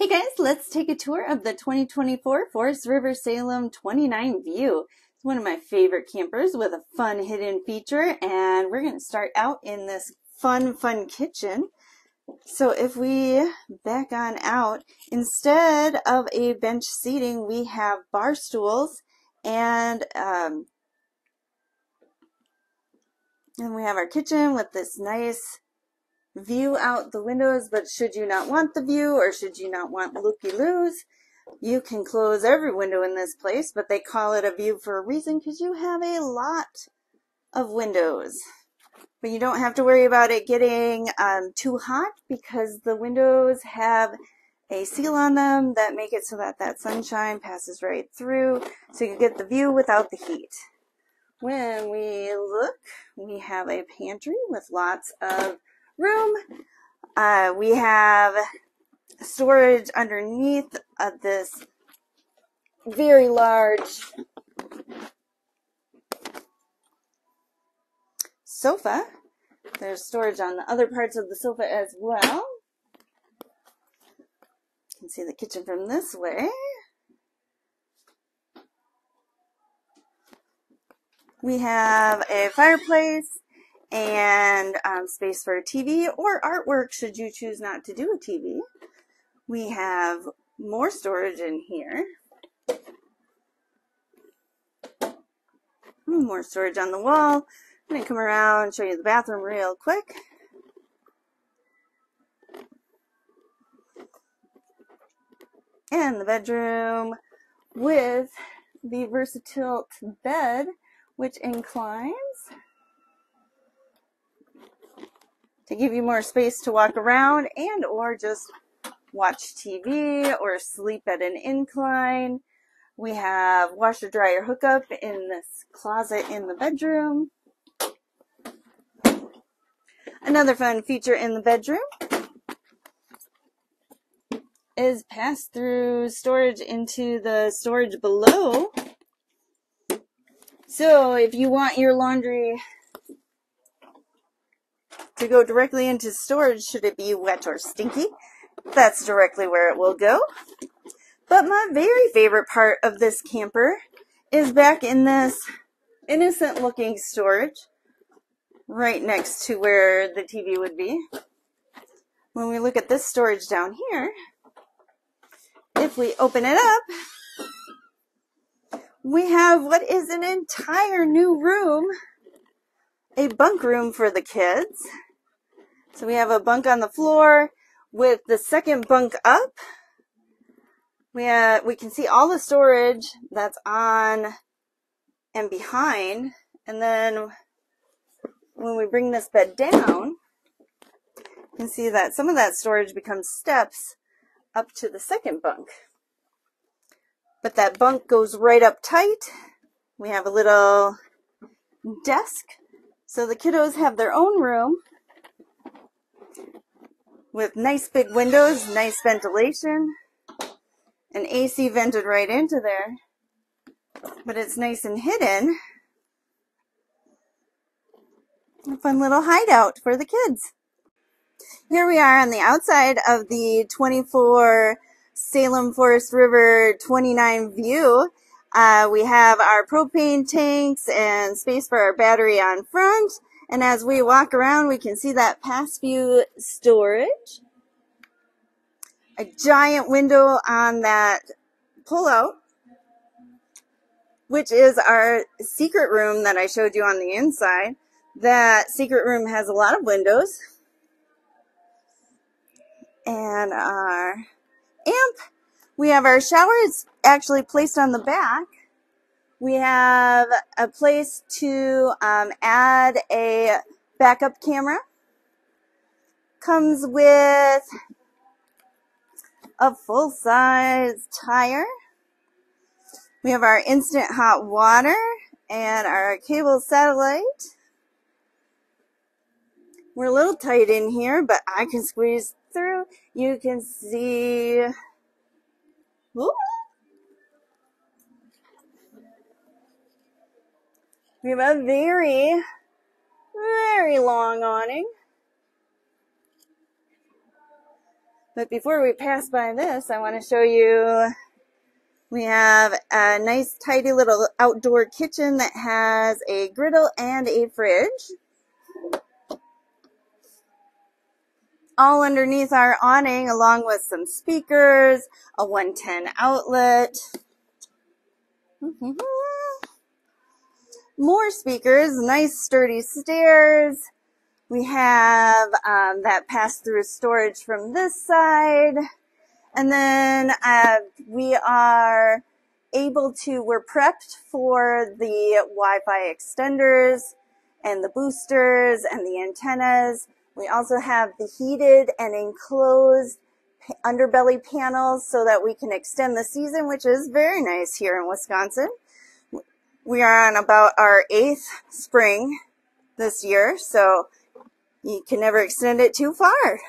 Hey guys, let's take a tour of the 2024 Forest River Salem 29 View. It's one of my favorite campers with a fun hidden feature and we're going to start out in this fun, fun kitchen. So if we back on out, instead of a bench seating, we have bar stools and um, and we have our kitchen with this nice view out the windows, but should you not want the view or should you not want looky-loos, you can close every window in this place, but they call it a view for a reason because you have a lot of windows. But you don't have to worry about it getting um, too hot because the windows have a seal on them that make it so that that sunshine passes right through so you get the view without the heat. When we look, we have a pantry with lots of room. Uh, we have storage underneath of this very large sofa. There's storage on the other parts of the sofa as well. You can see the kitchen from this way. We have a fireplace and um, space for a TV or artwork should you choose not to do a TV. We have more storage in here. More storage on the wall. I'm going to come around and show you the bathroom real quick. And the bedroom with the Versatilt bed, which inclines to give you more space to walk around and or just watch TV or sleep at an incline. We have washer dryer hookup in this closet in the bedroom. Another fun feature in the bedroom is pass through storage into the storage below. So if you want your laundry to go directly into storage should it be wet or stinky. That's directly where it will go. But my very favorite part of this camper is back in this innocent looking storage right next to where the TV would be. When we look at this storage down here, if we open it up, we have what is an entire new room, a bunk room for the kids. So we have a bunk on the floor with the second bunk up. We have, we can see all the storage that's on and behind. And then when we bring this bed down, you can see that some of that storage becomes steps up to the second bunk. But that bunk goes right up tight. We have a little desk. So the kiddos have their own room with nice big windows, nice ventilation, and AC vented right into there. But it's nice and hidden. A fun little hideout for the kids. Here we are on the outside of the 24 Salem Forest River 29 view. Uh, we have our propane tanks and space for our battery on front. And as we walk around, we can see that pass view storage. A giant window on that pullout, which is our secret room that I showed you on the inside. That secret room has a lot of windows. And our amp, we have our shower is actually placed on the back we have a place to um, add a backup camera. Comes with a full size tire. We have our instant hot water and our cable satellite. We're a little tight in here, but I can squeeze through. You can see. Ooh. We have a very, very long awning. But before we pass by this, I want to show you we have a nice tidy little outdoor kitchen that has a griddle and a fridge. All underneath our awning along with some speakers, a 110 outlet. More speakers, nice sturdy stairs. We have um, that pass-through storage from this side. And then uh, we are able to, we're prepped for the Wi-Fi extenders and the boosters and the antennas. We also have the heated and enclosed underbelly panels so that we can extend the season, which is very nice here in Wisconsin. We are on about our eighth spring this year, so you can never extend it too far.